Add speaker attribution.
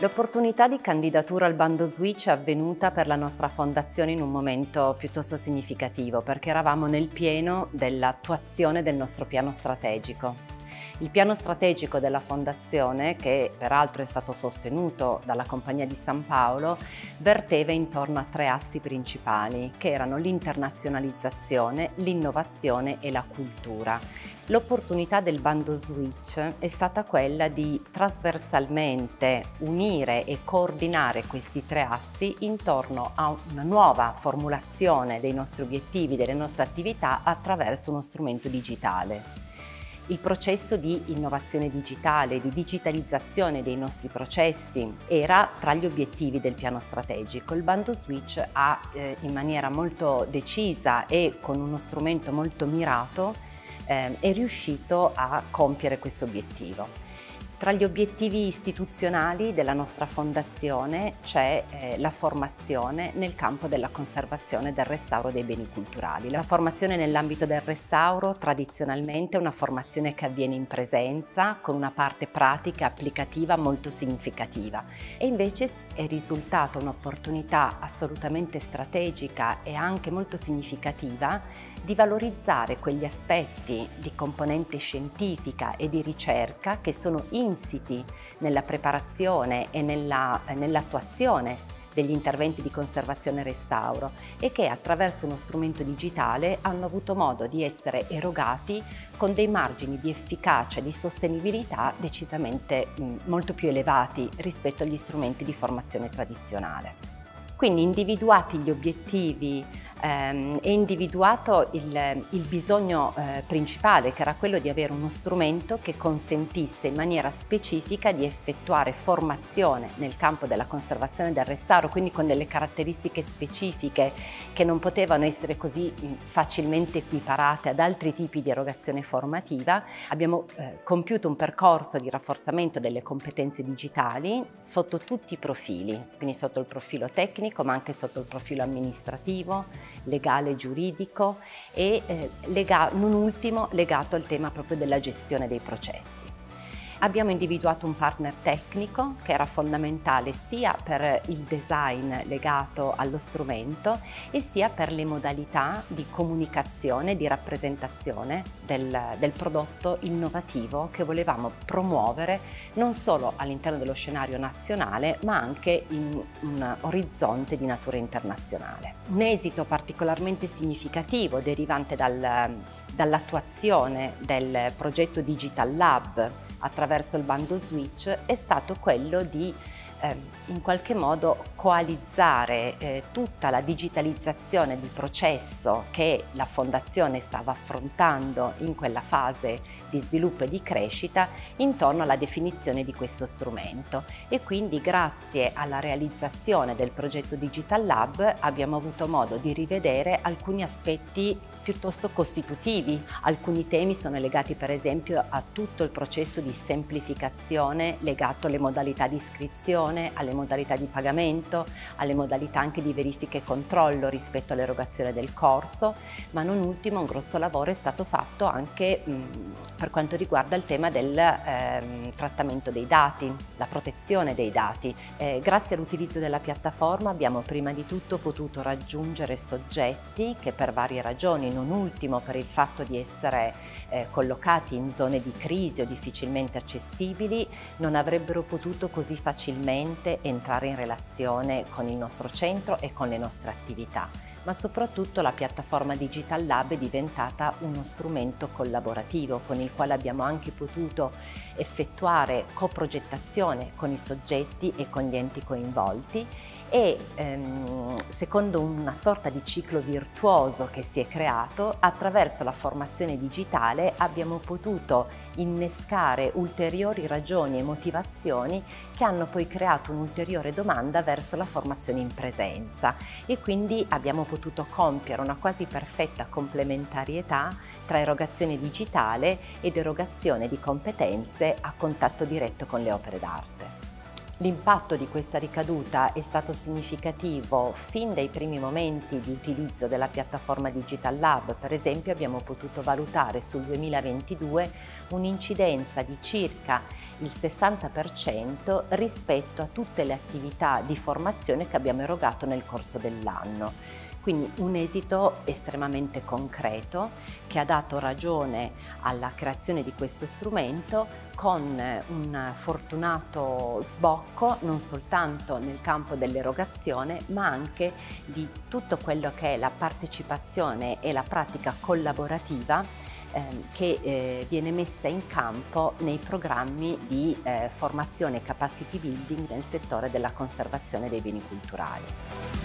Speaker 1: L'opportunità di candidatura al bando Switch è avvenuta per la nostra fondazione in un momento piuttosto significativo perché eravamo nel pieno dell'attuazione del nostro piano strategico. Il piano strategico della Fondazione, che peraltro è stato sostenuto dalla Compagnia di San Paolo, verteva intorno a tre assi principali, che erano l'internazionalizzazione, l'innovazione e la cultura. L'opportunità del bando Switch è stata quella di trasversalmente unire e coordinare questi tre assi intorno a una nuova formulazione dei nostri obiettivi, delle nostre attività attraverso uno strumento digitale. Il processo di innovazione digitale, di digitalizzazione dei nostri processi era tra gli obiettivi del piano strategico. Il bando Switch ha eh, in maniera molto decisa e con uno strumento molto mirato eh, è riuscito a compiere questo obiettivo. Tra gli obiettivi istituzionali della nostra fondazione c'è eh, la formazione nel campo della conservazione e del restauro dei beni culturali. La formazione nell'ambito del restauro tradizionalmente è una formazione che avviene in presenza con una parte pratica e applicativa molto significativa e invece è risultata un'opportunità assolutamente strategica e anche molto significativa di valorizzare quegli aspetti di componente scientifica e di ricerca che sono insiti nella preparazione e nell'attuazione nell degli interventi di conservazione e restauro e che attraverso uno strumento digitale hanno avuto modo di essere erogati con dei margini di efficacia e di sostenibilità decisamente mh, molto più elevati rispetto agli strumenti di formazione tradizionale. Quindi individuati gli obiettivi ehm, e individuato il, il bisogno eh, principale che era quello di avere uno strumento che consentisse in maniera specifica di effettuare formazione nel campo della conservazione e del restauro, quindi con delle caratteristiche specifiche che non potevano essere così facilmente equiparate ad altri tipi di erogazione formativa, abbiamo eh, compiuto un percorso di rafforzamento delle competenze digitali sotto tutti i profili, quindi sotto il profilo tecnico ma anche sotto il profilo amministrativo, legale giuridico e eh, non ultimo legato al tema proprio della gestione dei processi. Abbiamo individuato un partner tecnico che era fondamentale sia per il design legato allo strumento e sia per le modalità di comunicazione, di rappresentazione del, del prodotto innovativo che volevamo promuovere non solo all'interno dello scenario nazionale ma anche in un orizzonte di natura internazionale. Un esito particolarmente significativo derivante dal, dall'attuazione del progetto Digital Lab attraverso il bando Switch è stato quello di in qualche modo coalizzare eh, tutta la digitalizzazione di processo che la Fondazione stava affrontando in quella fase di sviluppo e di crescita intorno alla definizione di questo strumento e quindi grazie alla realizzazione del progetto Digital Lab abbiamo avuto modo di rivedere alcuni aspetti piuttosto costitutivi. Alcuni temi sono legati per esempio a tutto il processo di semplificazione legato alle modalità di iscrizione, alle modalità di pagamento, alle modalità anche di verifica e controllo rispetto all'erogazione del corso, ma non ultimo un grosso lavoro è stato fatto anche mh, per quanto riguarda il tema del ehm, trattamento dei dati, la protezione dei dati. Eh, grazie all'utilizzo della piattaforma abbiamo prima di tutto potuto raggiungere soggetti che per varie ragioni, non ultimo per il fatto di essere eh, collocati in zone di crisi o difficilmente accessibili, non avrebbero potuto così facilmente entrare in relazione con il nostro centro e con le nostre attività ma soprattutto la piattaforma Digital Lab è diventata uno strumento collaborativo con il quale abbiamo anche potuto effettuare coprogettazione con i soggetti e con gli enti coinvolti e ehm, secondo una sorta di ciclo virtuoso che si è creato, attraverso la formazione digitale abbiamo potuto innescare ulteriori ragioni e motivazioni che hanno poi creato un'ulteriore domanda verso la formazione in presenza e quindi abbiamo potuto compiere una quasi perfetta complementarietà tra erogazione digitale ed erogazione di competenze a contatto diretto con le opere d'arte. L'impatto di questa ricaduta è stato significativo fin dai primi momenti di utilizzo della piattaforma Digital Lab. Per esempio abbiamo potuto valutare sul 2022 un'incidenza di circa il 60% rispetto a tutte le attività di formazione che abbiamo erogato nel corso dell'anno. Quindi un esito estremamente concreto che ha dato ragione alla creazione di questo strumento con un fortunato sbocco non soltanto nel campo dell'erogazione ma anche di tutto quello che è la partecipazione e la pratica collaborativa ehm, che eh, viene messa in campo nei programmi di eh, formazione e capacity building nel settore della conservazione dei beni culturali.